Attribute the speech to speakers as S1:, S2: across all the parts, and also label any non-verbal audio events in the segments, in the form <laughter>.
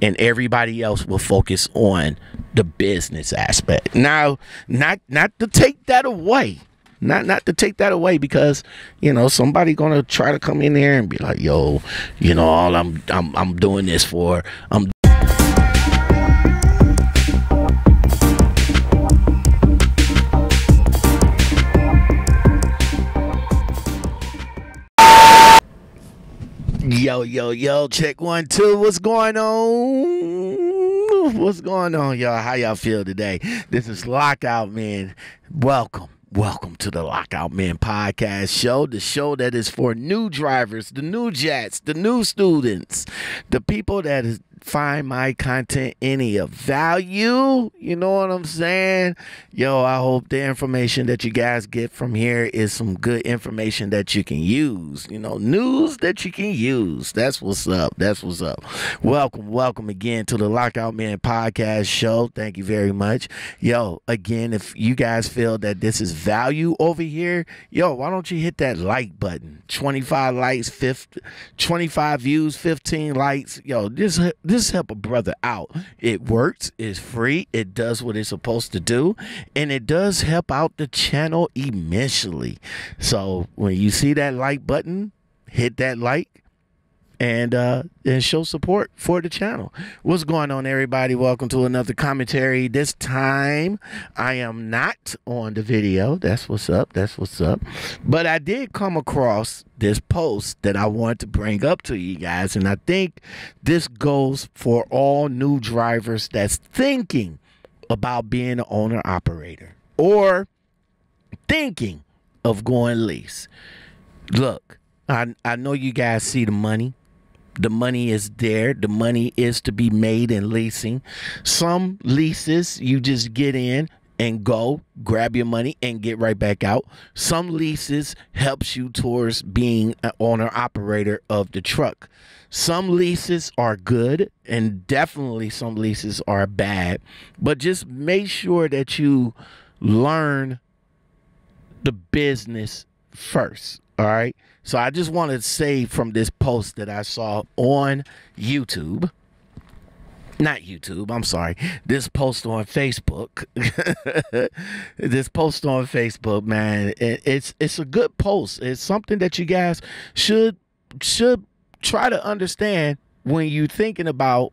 S1: and everybody else will focus on the business aspect. Now, not not to take that away. Not not to take that away because, you know, somebody gonna try to come in there and be like, yo, you know, all I'm I'm I'm doing this for I'm Yo, yo, check one, two. What's going on? What's going on, y'all? How y'all feel today? This is Lockout Man. Welcome. Welcome to the Lockout Man podcast show, the show that is for new drivers, the new jets, the new students, the people that is find my content any of value. You know what I'm saying? Yo, I hope the information that you guys get from here is some good information that you can use. You know, news that you can use. That's what's up. That's what's up. Welcome, welcome again to the Lockout Man podcast show. Thank you very much. Yo, again, if you guys feel that this is value over here, yo, why don't you hit that like button? 25 likes, 50, 25 views, 15 likes. Yo, this this help a brother out. It works, it's free, it does what it's supposed to do, and it does help out the channel immensely. So when you see that like button, hit that like and uh and show support for the channel. What's going on everybody? Welcome to another commentary. This time I am not on the video. That's what's up. That's what's up. But I did come across this post that I want to bring up to you guys and I think this goes for all new drivers that's thinking about being an owner operator or thinking of going lease. Look, I I know you guys see the money the money is there. The money is to be made in leasing. Some leases you just get in and go, grab your money and get right back out. Some leases helps you towards being an owner operator of the truck. Some leases are good and definitely some leases are bad, but just make sure that you learn the business first, all right? So I just want to say from this post that I saw on YouTube, not YouTube, I'm sorry, this post on Facebook, <laughs> this post on Facebook, man, it, it's it's a good post. It's something that you guys should should try to understand when you're thinking about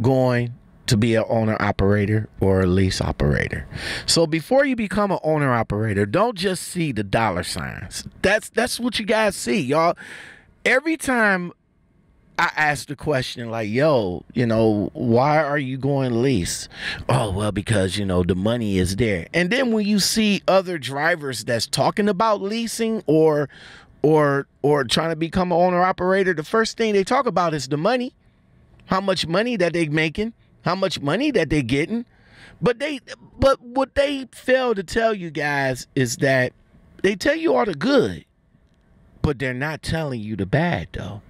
S1: going to be an owner operator or a lease operator. So before you become an owner operator, don't just see the dollar signs. That's that's what you guys see, y'all. Every time I ask the question like, "Yo, you know, why are you going lease?" Oh, well, because you know the money is there. And then when you see other drivers that's talking about leasing or or or trying to become an owner operator, the first thing they talk about is the money, how much money that they're making how much money that they're getting. But they but what they fail to tell you guys is that they tell you all the good, but they're not telling you the bad though.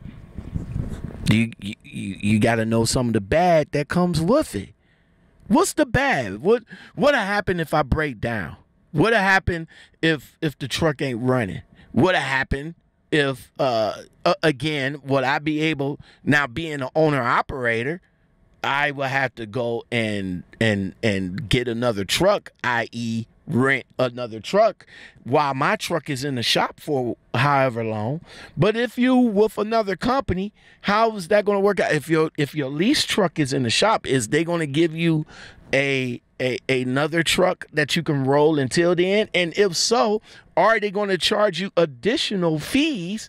S1: You you, you got to know some of the bad that comes with it. What's the bad? What what'll happen if I break down? What'll happen if if the truck ain't running? What'll happen if uh again would I be able now being an owner operator? I will have to go and and and get another truck, i.e., rent another truck while my truck is in the shop for however long. But if you with another company, how is that going to work out? If your if your lease truck is in the shop, is they going to give you a a, another truck that you can roll until then? And if so, are they going to charge you additional fees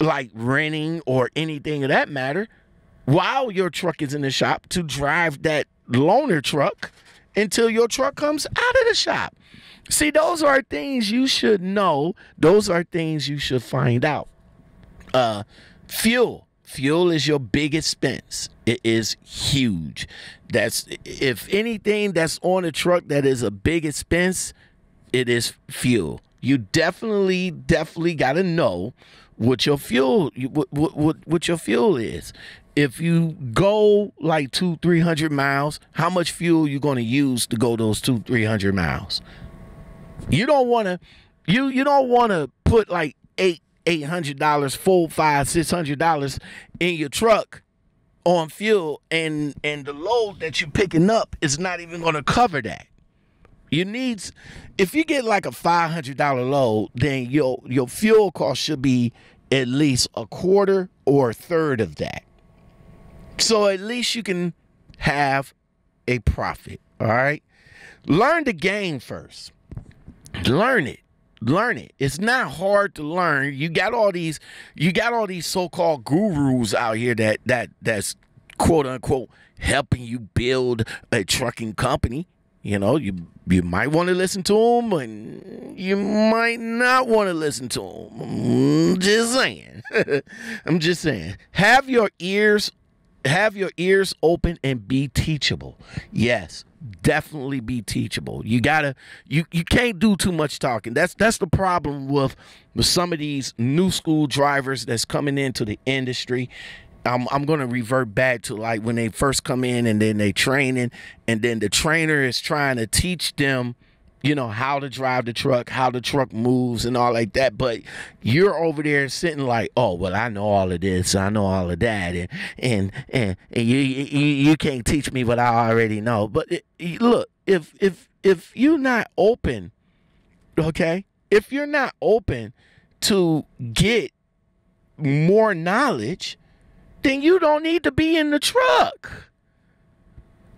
S1: like renting or anything of that matter? While your truck is in the shop to drive that loaner truck until your truck comes out of the shop. See, those are things you should know. Those are things you should find out. Uh, fuel. Fuel is your big expense. It is huge. That's if anything that's on a truck that is a big expense, it is fuel. You definitely, definitely got to know what your fuel what, what what your fuel is if you go like two, three hundred miles, how much fuel you going to use to go those two, three hundred miles? You don't want to, you you don't want to put like eight, eight hundred dollars, four, five, six hundred dollars in your truck on fuel and and the load that you're picking up is not even going to cover that. You need if you get like a five hundred dollar load, then your your fuel cost should be at least a quarter or a third of that. So at least you can have a profit. All right. Learn the game first. Learn it. Learn it. It's not hard to learn. You got all these you got all these so-called gurus out here that that that's quote unquote helping you build a trucking company. You know, you you might want to listen to them, and you might not want to listen to them. I'm just saying. <laughs> I'm just saying. Have your ears, have your ears open and be teachable. Yes, definitely be teachable. You gotta, you you can't do too much talking. That's that's the problem with with some of these new school drivers that's coming into the industry I'm I'm gonna revert back to like when they first come in and then they training and then the trainer is trying to teach them, you know, how to drive the truck, how the truck moves and all like that. But you're over there sitting like, oh well, I know all of this, I know all of that, and and and, and you, you you can't teach me what I already know. But it, look, if if if you're not open, okay, if you're not open to get more knowledge then you don't need to be in the truck.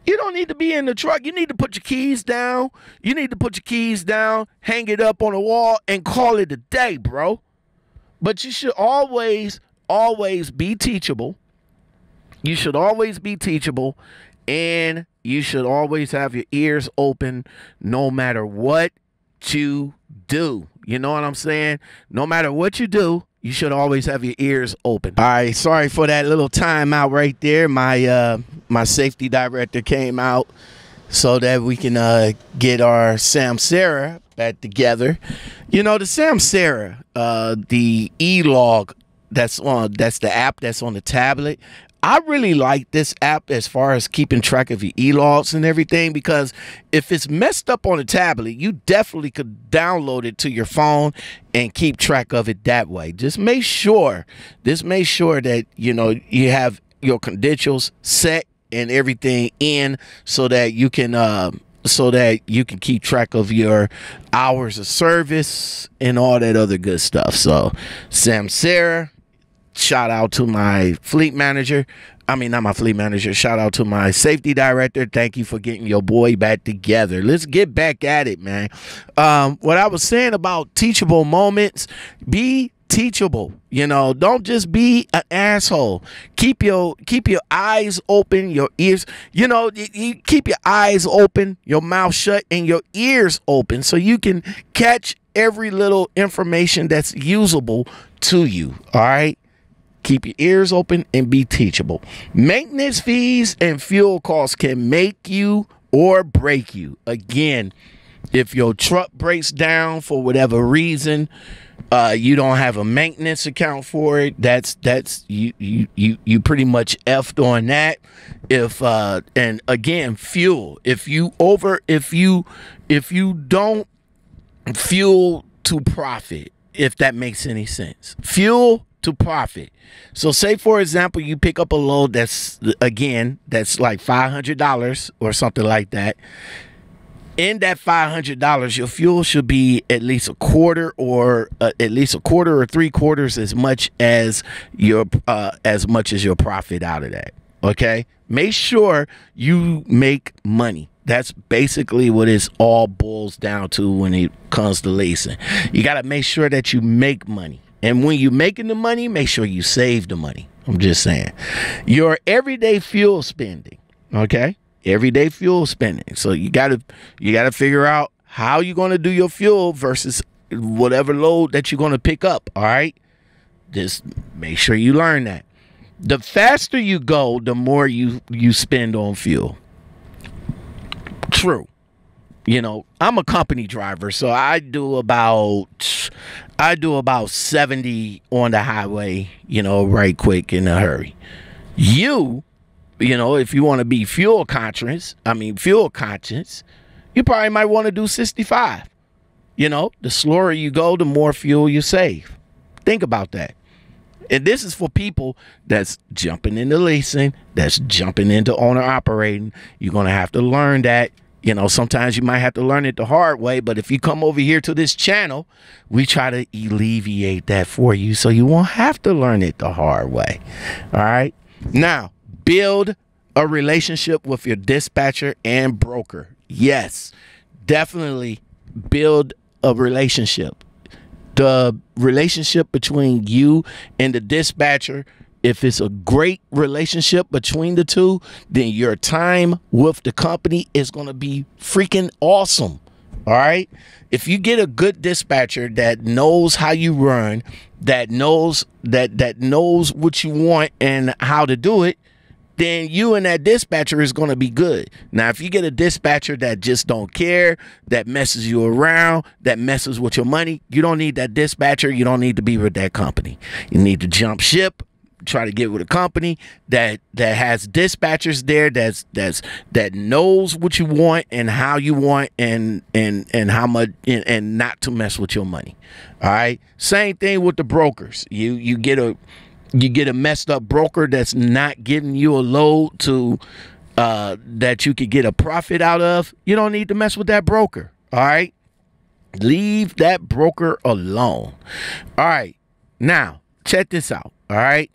S1: You don't need to be in the truck. You need to put your keys down. You need to put your keys down, hang it up on the wall, and call it a day, bro. But you should always, always be teachable. You should always be teachable. And you should always have your ears open no matter what you do. You know what I'm saying? No matter what you do, you should always have your ears open. All right, sorry for that little timeout right there. My uh, my safety director came out so that we can uh, get our Samsara back together. You know, the Samsara, uh, the e-log that's on that's the app that's on the tablet. I really like this app as far as keeping track of your e-logs and everything because if it's messed up on a tablet, you definitely could download it to your phone and keep track of it that way. Just make sure, just make sure that you know you have your credentials set and everything in so that you can uh, so that you can keep track of your hours of service and all that other good stuff. So, Samsara shout out to my fleet manager. I mean, not my fleet manager. Shout out to my safety director. Thank you for getting your boy back together. Let's get back at it, man. Um, what I was saying about teachable moments, be teachable you know don't just be an asshole keep your keep your eyes open your ears you know you, keep your eyes open your mouth shut and your ears open so you can catch every little information that's usable to you all right Keep your ears open and be teachable. Maintenance fees and fuel costs can make you or break you. Again, if your truck breaks down for whatever reason, uh, you don't have a maintenance account for it. That's that's you you you you pretty much effed on that. If uh, and again, fuel. If you over if you if you don't fuel to profit, if that makes any sense, fuel to profit. So say for example you pick up a load that's again that's like $500 or something like that. In that $500 your fuel should be at least a quarter or uh, at least a quarter or three quarters as much as your uh, as much as your profit out of that. Okay? Make sure you make money. That's basically what it all boils down to when it comes to leasing. You got to make sure that you make money. And when you're making the money, make sure you save the money. I'm just saying. Your everyday fuel spending, okay? Everyday fuel spending. So you got to you got to figure out how you're to do your fuel versus whatever load that you're to pick up, all right? Just make sure you learn that. The faster you go, the more you you spend on fuel. True you know i'm a company driver so i do about i do about 70 on the highway you know right quick in a hurry you you know if you want to be fuel conscious i mean fuel conscious you probably might want to do 65 you know the slower you go the more fuel you save think about that And this is for people that's jumping into leasing, that's jumping into owner operating. You're going to have to learn that. You know, sometimes you might have to learn it the hard way, but if you come over here to this channel, we try to alleviate that for you so you won't have to learn it the hard way. All right. Now, build a relationship with your dispatcher and broker. Yes, definitely build a relationship the relationship between you and the dispatcher if it's a great relationship between the two then your time with the company is going to be freaking awesome all right if you get a good dispatcher that knows how you run that knows that that knows what you want and how to do it then you and that dispatcher is going to be good. Now, if you get a dispatcher that just don't care, that messes you around, that messes with your money, you don't need that dispatcher. You don't need to be with that company. You need to jump ship. Try to get with a company that that has dispatchers there that's that's that knows what you want and how you want and and and how much and, and not to mess with your money. All right. Same thing with the brokers. You you get a you get a messed up broker that's not giving you a load to uh, that you could get a profit out of, you don't need to mess with that broker. All right. Leave that broker alone. All right. Now, check this out. All right.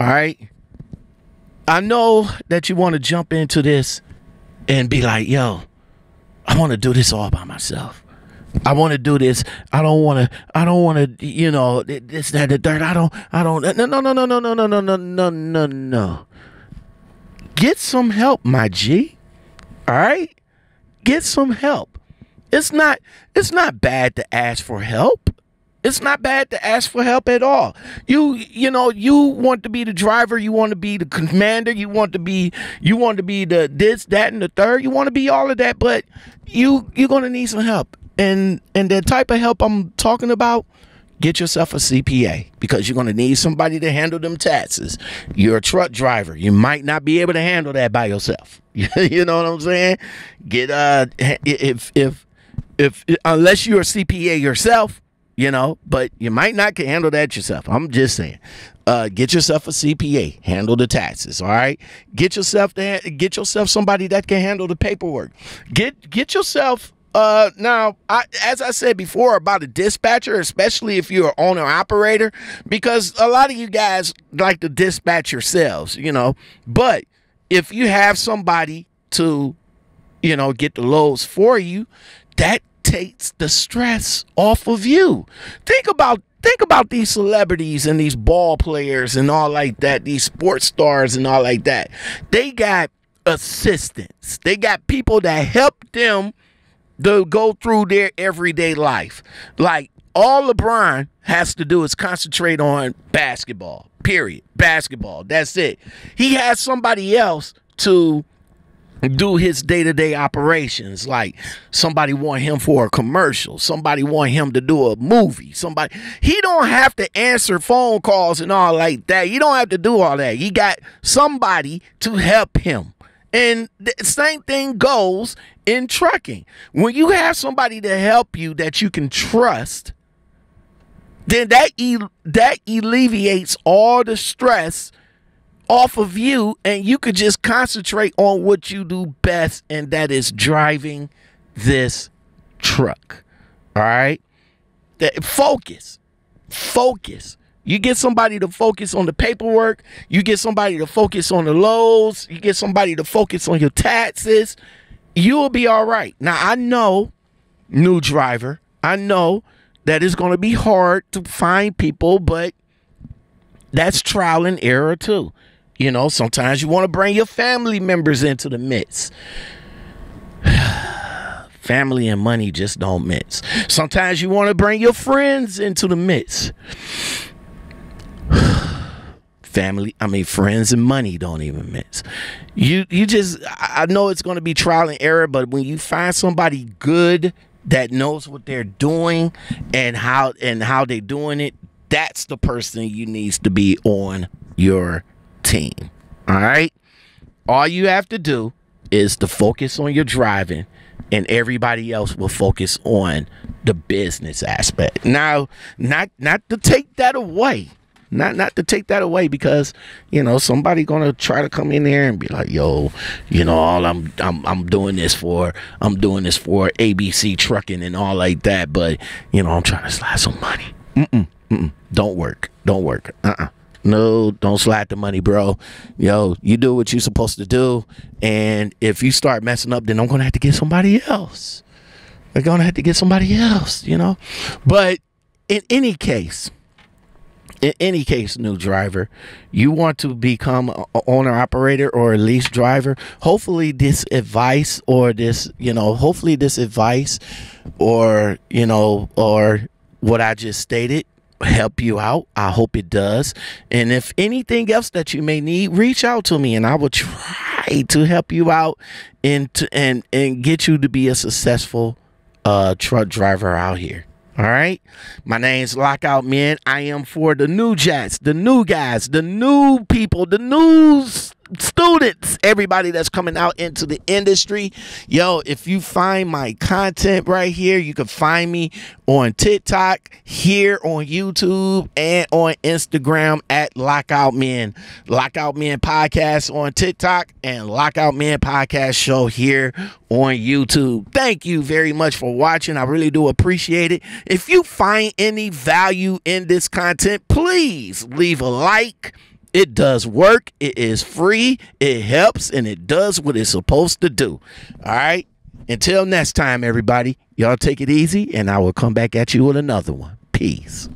S1: All right. I know that you want to jump into this and be like, yo, I want to do this all by myself. I want to do this. I don't want to. I don't want to. You know, this, that, the third. I don't. I don't. No, no, no, no, no, no, no, no, no, no, no, no. Get some help, my G. All right, get some help. It's not. It's not bad to ask for help. It's not bad to ask for help at all. You you know, you want to be the driver, you want to be the commander, you want to be you want to be the this, that, and the third. You want to be all of that, but you you're gonna need some help and and the type of help I'm talking about, get yourself a CPA because you're going to need somebody to handle them taxes. You're a truck driver. You might not be able to handle that by yourself. <laughs> you know what I'm saying? Get uh if if if unless you're a CPA yourself, you know, but you might not can handle that yourself. I'm just saying. Uh, get yourself a CPA, handle the taxes. All right, get yourself to get yourself somebody that can handle the paperwork. Get get yourself uh, now, I, as I said before about a dispatcher, especially if you're an owner operator, because a lot of you guys like to dispatch yourselves, you know. But if you have somebody to, you know, get the loads for you, that takes the stress off of you. Think about think about these celebrities and these ball players and all like that, these sports stars and all like that. They got assistants. They got people that help them to go through their everyday life. Like all LeBron has to do is concentrate on basketball. Period. Basketball. That's it. He has somebody else to do his day-to-day operations. Like somebody want him for a commercial. Somebody want him to do a movie. Somebody he don't have to answer phone calls and all like that. You don't have to do all that. He got somebody to help him. And the same thing goes in trucking. When you have somebody to help you that you can trust, then that that alleviates all the stress off of you and you could just concentrate on what you do best and that is driving this truck. All right? That focus. Focus. You get somebody to focus on the paperwork. You get somebody to focus on the loads. You get somebody to focus on your taxes. You will be all right. Now, I know, new driver, I know that it's going to be hard to find people, but that's trial and error too. You know, sometimes you want to bring your family members into the mix. <sighs> family and money just don't mix. Sometimes you want to bring your friends into the mix <sighs> family i mean friends and money don't even mix you you just i know it's going to be trial and error but when you find somebody good that knows what they're doing and how and how they're doing it that's the person you needs to be on your team all right all you have to do is to focus on your driving and everybody else will focus on the business aspect now not not to take that away not not to take that away because you know somebody gonna try to come in there and be like, yo, you know, all I'm I'm I'm doing this for I'm doing this for ABC trucking and all like that, but you know I'm trying to slide some money. Mm-mm, mm-mm. Don't work. Don't work. Uh-uh. No, don't slide the money, bro. Yo, you do what you're supposed to do. And if you start messing up, then I'm gonna have to get somebody else. I'm gonna have to get somebody else, you know? But in any case, in any case, new driver, you want to become a owner operator or a lease driver. Hopefully, this advice or this, you know, hopefully this advice or you know or what I just stated help you out. I hope it does. And if anything else that you may need, reach out to me and I will try to help you out and to, and and get you to be a successful uh truck driver out here. All right. My name's Lockout Man. I am for the new jets, the new guys, the new people, the news students, everybody that's coming out into the industry. Yo, if you find my content right here, you can find me on TikTok, here on YouTube, and on Instagram at Lockout Men. Lockout Men Podcast on TikTok and Lockout Men Podcast Show here on YouTube. Thank you very much for watching. I really do appreciate it. If you find any value in this content, please leave a like it does work. It is free. It helps and it does what it's supposed to do. All right. Until next time, everybody, y'all take it easy and I will come back at you with another one. Peace.